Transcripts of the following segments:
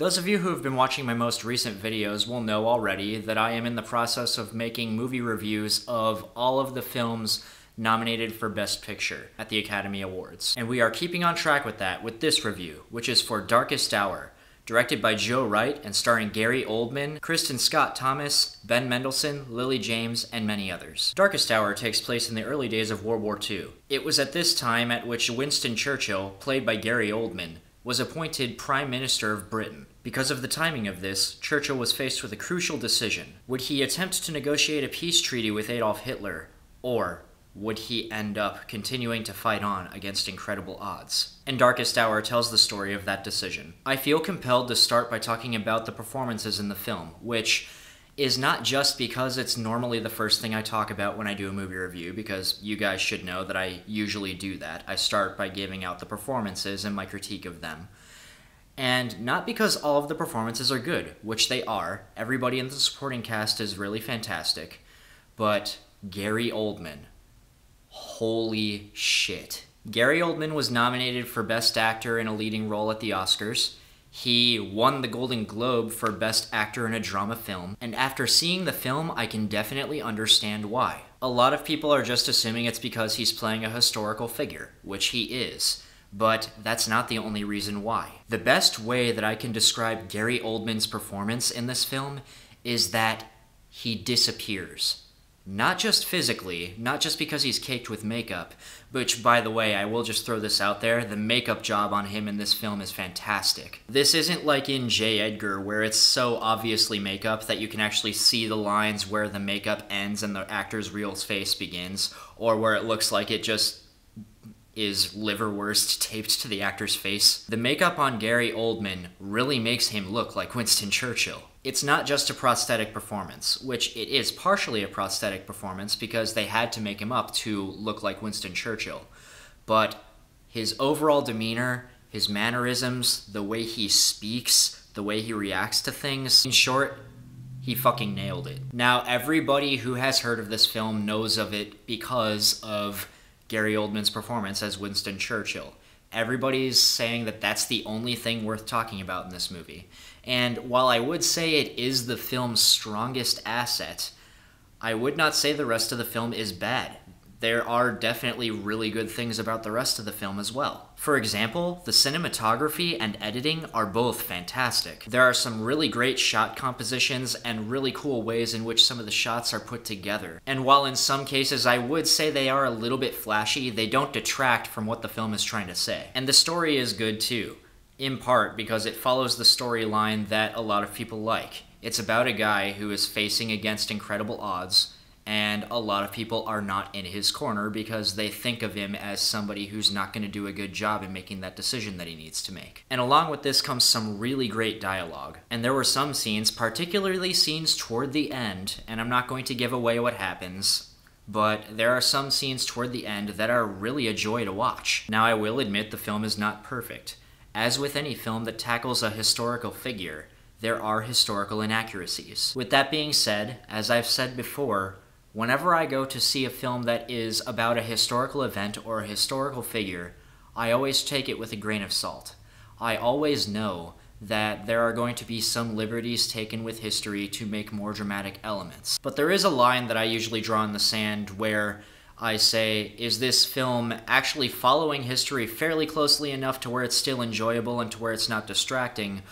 Those of you who have been watching my most recent videos will know already that I am in the process of making movie reviews of all of the films nominated for Best Picture at the Academy Awards. And we are keeping on track with that with this review, which is for Darkest Hour, directed by Joe Wright and starring Gary Oldman, Kristin Scott Thomas, Ben Mendelsohn, Lily James, and many others. Darkest Hour takes place in the early days of World War II. It was at this time at which Winston Churchill, played by Gary Oldman, was appointed Prime Minister of Britain. Because of the timing of this, Churchill was faced with a crucial decision. Would he attempt to negotiate a peace treaty with Adolf Hitler, or would he end up continuing to fight on against incredible odds? And Darkest Hour tells the story of that decision. I feel compelled to start by talking about the performances in the film, which is not just because it's normally the first thing I talk about when I do a movie review, because you guys should know that I usually do that. I start by giving out the performances and my critique of them and not because all of the performances are good, which they are. Everybody in the supporting cast is really fantastic, but Gary Oldman, holy shit. Gary Oldman was nominated for Best Actor in a Leading Role at the Oscars. He won the Golden Globe for Best Actor in a Drama Film, and after seeing the film, I can definitely understand why. A lot of people are just assuming it's because he's playing a historical figure, which he is but that's not the only reason why. The best way that I can describe Gary Oldman's performance in this film is that he disappears. Not just physically, not just because he's caked with makeup, which, by the way, I will just throw this out there the makeup job on him in this film is fantastic. This isn't like in J. Edgar, where it's so obviously makeup that you can actually see the lines where the makeup ends and the actor's real face begins, or where it looks like it just is liverwurst taped to the actor's face. The makeup on Gary Oldman really makes him look like Winston Churchill. It's not just a prosthetic performance, which it is partially a prosthetic performance because they had to make him up to look like Winston Churchill. But his overall demeanor, his mannerisms, the way he speaks, the way he reacts to things, in short, he fucking nailed it. Now, everybody who has heard of this film knows of it because of Gary Oldman's performance as Winston Churchill. Everybody's saying that that's the only thing worth talking about in this movie. And while I would say it is the film's strongest asset, I would not say the rest of the film is bad there are definitely really good things about the rest of the film as well. For example, the cinematography and editing are both fantastic. There are some really great shot compositions and really cool ways in which some of the shots are put together. And while in some cases I would say they are a little bit flashy, they don't detract from what the film is trying to say. And the story is good too, in part because it follows the storyline that a lot of people like. It's about a guy who is facing against incredible odds and a lot of people are not in his corner because they think of him as somebody who's not going to do a good job in making that decision that he needs to make. And along with this comes some really great dialogue. And there were some scenes, particularly scenes toward the end, and I'm not going to give away what happens, but there are some scenes toward the end that are really a joy to watch. Now, I will admit the film is not perfect. As with any film that tackles a historical figure, there are historical inaccuracies. With that being said, as I've said before, Whenever I go to see a film that is about a historical event or a historical figure, I always take it with a grain of salt. I always know that there are going to be some liberties taken with history to make more dramatic elements. But there is a line that I usually draw in the sand where I say, is this film actually following history fairly closely enough to where it's still enjoyable and to where it's not distracting?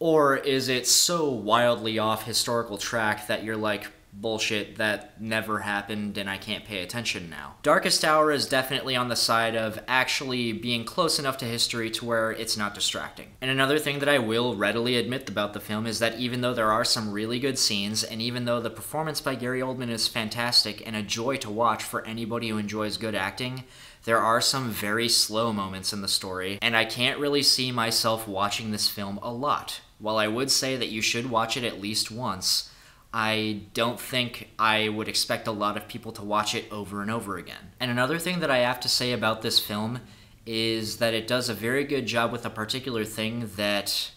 Or is it so wildly off historical track that you're like, bullshit that never happened and I can't pay attention now. Darkest Hour is definitely on the side of actually being close enough to history to where it's not distracting. And another thing that I will readily admit about the film is that even though there are some really good scenes, and even though the performance by Gary Oldman is fantastic and a joy to watch for anybody who enjoys good acting, there are some very slow moments in the story, and I can't really see myself watching this film a lot. While I would say that you should watch it at least once, I don't think I would expect a lot of people to watch it over and over again. And another thing that I have to say about this film is that it does a very good job with a particular thing that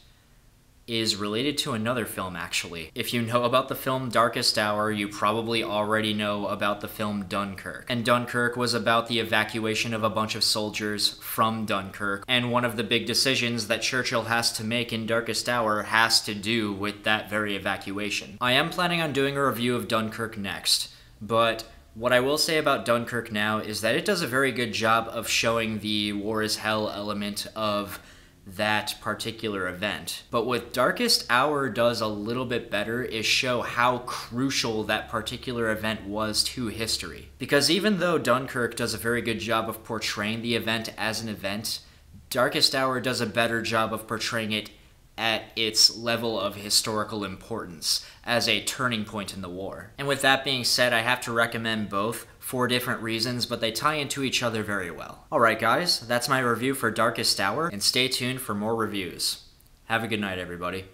is related to another film, actually. If you know about the film Darkest Hour, you probably already know about the film Dunkirk. And Dunkirk was about the evacuation of a bunch of soldiers from Dunkirk, and one of the big decisions that Churchill has to make in Darkest Hour has to do with that very evacuation. I am planning on doing a review of Dunkirk next, but what I will say about Dunkirk now is that it does a very good job of showing the war is hell element of that particular event. But what Darkest Hour does a little bit better is show how crucial that particular event was to history. Because even though Dunkirk does a very good job of portraying the event as an event, Darkest Hour does a better job of portraying it at its level of historical importance as a turning point in the war. And with that being said, I have to recommend both for different reasons, but they tie into each other very well. Alright guys, that's my review for Darkest Hour, and stay tuned for more reviews. Have a good night everybody.